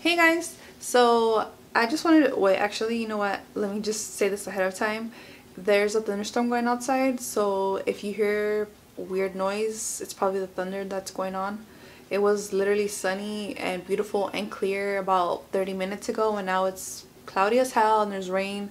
Hey guys, so I just wanted to wait actually you know what? Let me just say this ahead of time. There's a thunderstorm going outside so if you hear weird noise it's probably the thunder that's going on. It was literally sunny and beautiful and clear about 30 minutes ago and now it's cloudy as hell and there's rain.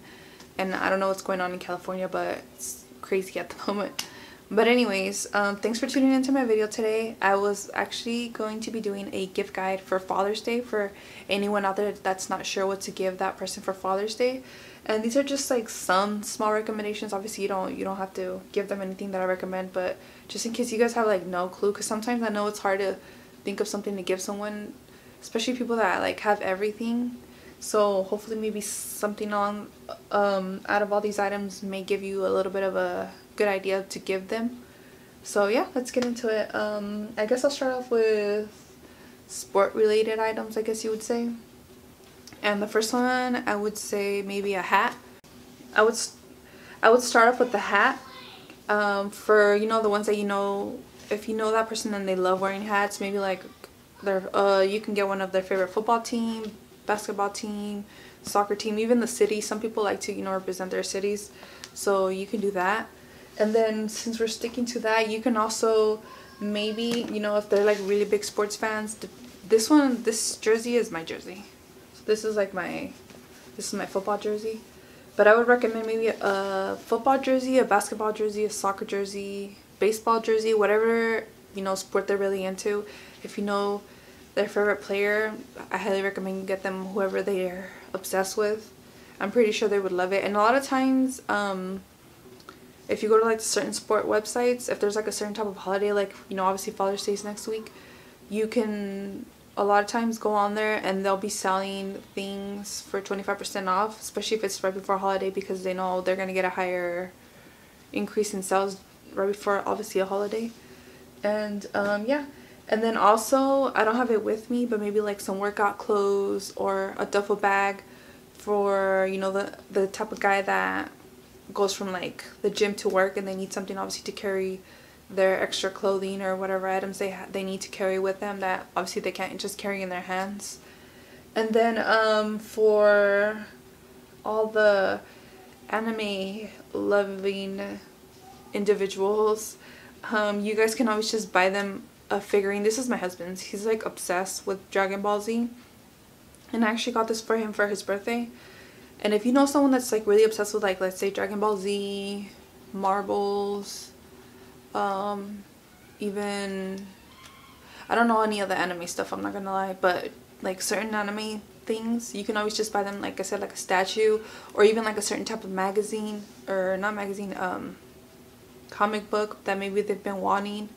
And I don't know what's going on in California but it's crazy at the moment but anyways, um, thanks for tuning into my video today. I was actually going to be doing a gift guide for Father's Day for anyone out there that's not sure what to give that person for Father's Day. And these are just like some small recommendations. Obviously, you don't you don't have to give them anything that I recommend, but just in case you guys have like no clue, because sometimes I know it's hard to think of something to give someone, especially people that like have everything. So hopefully, maybe something on um, out of all these items may give you a little bit of a good idea to give them. So yeah, let's get into it. Um, I guess I'll start off with sport related items, I guess you would say. And the first one, I would say maybe a hat. I would, I would start off with the hat. Um, for, you know, the ones that you know, if you know that person and they love wearing hats, maybe like their, uh, you can get one of their favorite football team, basketball team, soccer team, even the city. Some people like to, you know, represent their cities. So you can do that. And then since we're sticking to that, you can also maybe, you know, if they're like really big sports fans, this one, this jersey is my jersey. So this is like my, this is my football jersey. But I would recommend maybe a football jersey, a basketball jersey, a soccer jersey, baseball jersey, whatever, you know, sport they're really into. If you know their favorite player, I highly recommend you get them whoever they're obsessed with. I'm pretty sure they would love it. And a lot of times, um, if you go to like certain sport websites, if there's like a certain type of holiday, like, you know, obviously Father's Day is next week, you can a lot of times go on there and they'll be selling things for 25% off, especially if it's right before a holiday because they know they're going to get a higher increase in sales right before obviously a holiday. And um, yeah, and then also, I don't have it with me, but maybe like some workout clothes or a duffel bag for, you know, the, the type of guy that goes from like the gym to work and they need something obviously to carry their extra clothing or whatever items they they need to carry with them that obviously they can't just carry in their hands. And then um, for all the anime loving individuals, um, you guys can always just buy them a figurine. This is my husband's. He's like obsessed with Dragon Ball Z. And I actually got this for him for his birthday. And if you know someone that's like really obsessed with like let's say Dragon Ball Z, Marvels, um, even I don't know any of the anime stuff, I'm not gonna lie, but like certain anime things, you can always just buy them like I said like a statue or even like a certain type of magazine or not magazine, um comic book that maybe they've been wanting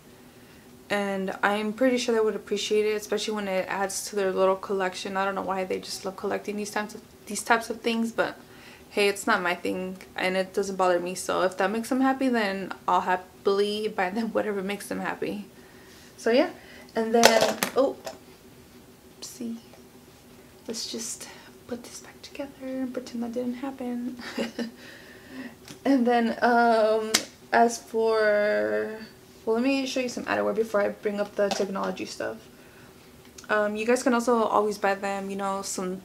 and I'm pretty sure they would appreciate it especially when it adds to their little collection. I don't know why they just love collecting these types of these types of things but hey it's not my thing and it doesn't bother me. So if that makes them happy then I'll happily buy them whatever makes them happy. So yeah and then oh see let's just put this back together and pretend that didn't happen. And then um as for well let me show you some outerwear before I bring up the technology stuff um, you guys can also always buy them you know some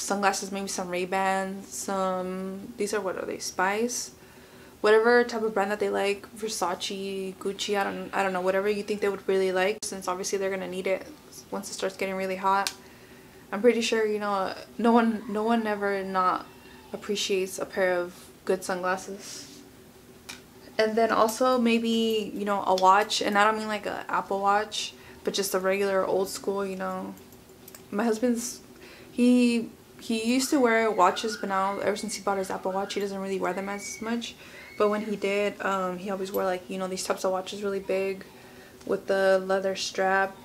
sunglasses, maybe some Ray-Bans, some, these are, what are they, Spies? Whatever type of brand that they like, Versace, Gucci, I don't, I don't know, whatever you think they would really like, since obviously they're going to need it once it starts getting really hot. I'm pretty sure, you know, no one, no one ever not appreciates a pair of good sunglasses. And then also maybe, you know, a watch, and I don't mean like an Apple Watch, but just a regular old school, you know. My husband's, he he used to wear watches but now ever since he bought his Apple Watch he doesn't really wear them as much. But when he did um, he always wore like you know these types of watches really big with the leather strap.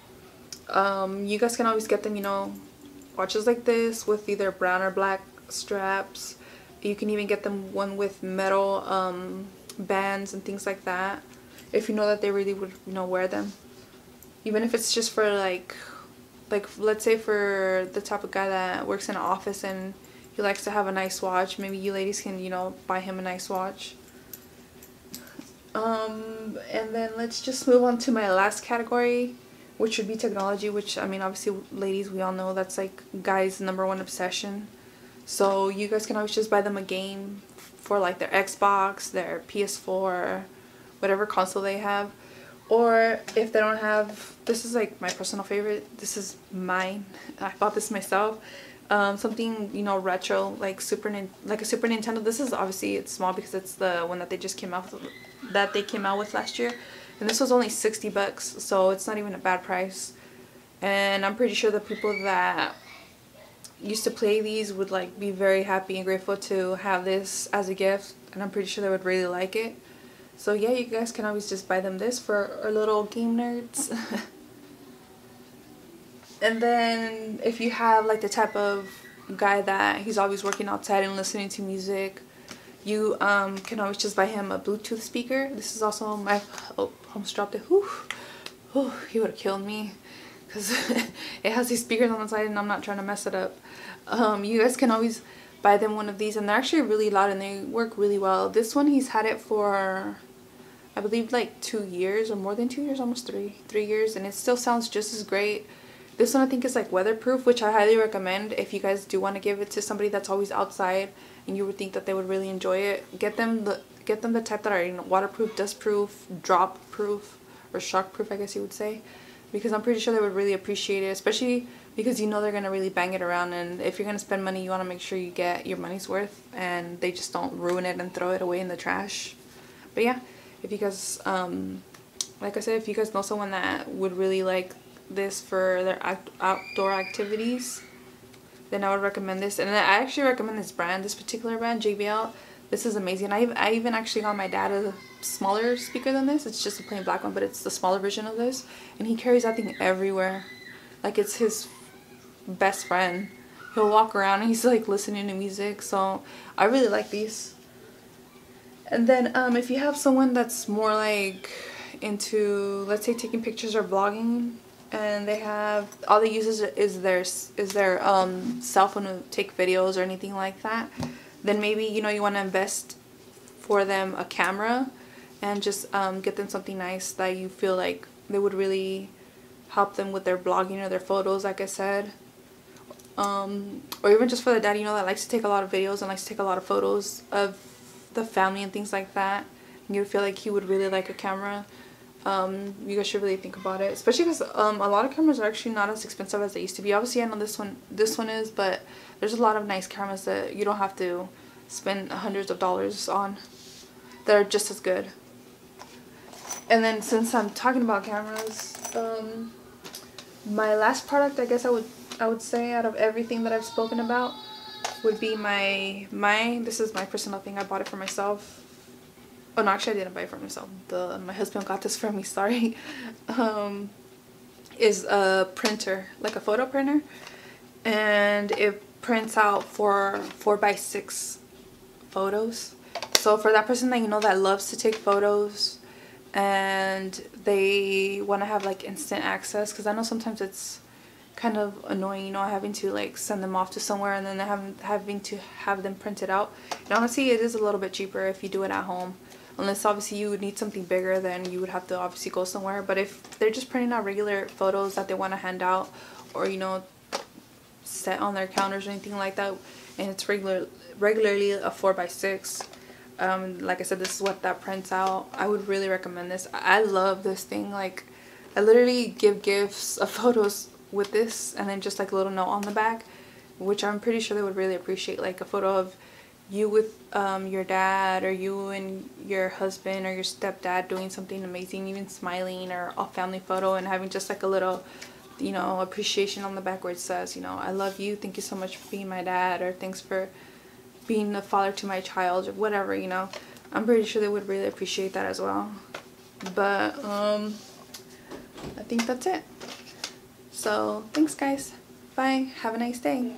Um, you guys can always get them you know watches like this with either brown or black straps. You can even get them one with metal um, bands and things like that if you know that they really would you know wear them even if it's just for like like let's say for the type of guy that works in an office and he likes to have a nice watch maybe you ladies can you know buy him a nice watch um and then let's just move on to my last category which would be technology, which I mean, obviously, ladies, we all know that's like guys' number one obsession. So you guys can always just buy them a game for like their Xbox, their PS4, whatever console they have. Or if they don't have, this is like my personal favorite. This is mine. I bought this myself. Um, something you know retro like Super like a Super Nintendo. This is obviously it's small because it's the one that they just came out with, that they came out with last year, and this was only 60 bucks, so it's not even a bad price. And I'm pretty sure the people that used to play these would like be very happy and grateful to have this as a gift, and I'm pretty sure they would really like it. So yeah, you guys can always just buy them this for our little game nerds. and then if you have like the type of guy that he's always working outside and listening to music, you um, can always just buy him a Bluetooth speaker. This is also my, oh, almost dropped it. Whew. Whew, he would have killed me because it has these speakers on the side and I'm not trying to mess it up. Um, you guys can always buy them one of these and they're actually really loud and they work really well. This one he's had it for I believe like two years or more than two years, almost three, three years and it still sounds just as great. This one I think is like weatherproof which I highly recommend if you guys do want to give it to somebody that's always outside and you would think that they would really enjoy it. Get them the get them the type that are you know, waterproof, dustproof, drop proof or shock proof I guess you would say because I'm pretty sure they would really appreciate it especially because you know they're going to really bang it around and if you're going to spend money you want to make sure you get your money's worth and they just don't ruin it and throw it away in the trash. But yeah if you guys um like I said if you guys know someone that would really like this for their act outdoor activities then I would recommend this. And I actually recommend this brand this particular brand JBL this is amazing I, I even actually got my dad a smaller speaker than this it's just a plain black one but it's the smaller version of this and he carries that thing everywhere like it's his best friend. He'll walk around and he's like listening to music. So I really like these. And then um, if you have someone that's more like into, let's say taking pictures or vlogging and they have, all they use is, is their, is their um, cell phone to take videos or anything like that, then maybe, you know, you want to invest for them a camera and just um, get them something nice that you feel like they would really help them with their blogging or their photos like I said. Um, or even just for the dad you know that likes to take a lot of videos and likes to take a lot of photos of the family and things like that. You feel like he would really like a camera um, you guys should really think about it especially because um, a lot of cameras are actually not as expensive as they used to be. Obviously I know this one this one is but there's a lot of nice cameras that you don't have to spend hundreds of dollars on that are just as good. And then since I'm talking about cameras um, my last product I guess I would I would say out of everything that I've spoken about would be my my this is my personal thing. I bought it for myself oh no actually I didn't buy it for myself the my husband got this for me sorry um is a printer like a photo printer and it prints out for four by six photos so for that person that you know that loves to take photos and they want to have like instant access because I know sometimes it's kind of annoying, you know, having to like send them off to somewhere and then having having to have them printed out. And honestly, it is a little bit cheaper if you do it at home. Unless obviously you would need something bigger, then you would have to obviously go somewhere. But if they're just printing out regular photos that they want to hand out or, you know, set on their counters or anything like that, and it's regular regularly a 4 by 6 um, like I said, this is what that prints out. I would really recommend this. I love this thing. Like, I literally give gifts of photos with this and then just like a little note on the back, which I'm pretty sure they would really appreciate. Like a photo of you with um, your dad or you and your husband or your stepdad doing something amazing, even smiling or a family photo and having just like a little you know appreciation on the back where it says you know I love you thank you so much for being my dad or thanks for being a father to my child or whatever, you know. I'm pretty sure they would really appreciate that as well. But, um, I think that's it. So, thanks guys. Bye. Have a nice day.